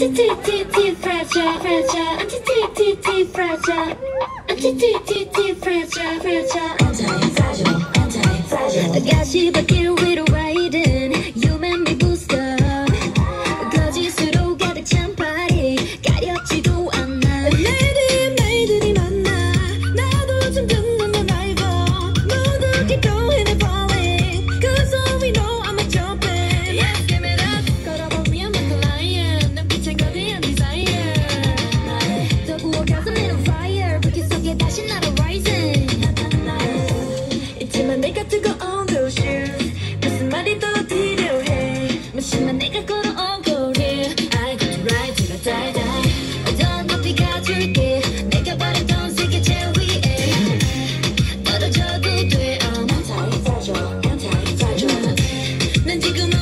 Anti-fragile, fragile, anti-fragile, anti-fragile, fragile, anti-fragile, anti-fragile. 다시 바뀔 위로 riding, you man be booster. 거짓으로 가득 찬 파리, 가렵지도 않아. 내일이 내일이 만나, 나도 좀 변한 건 모두 기꺼이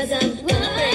Cause I'm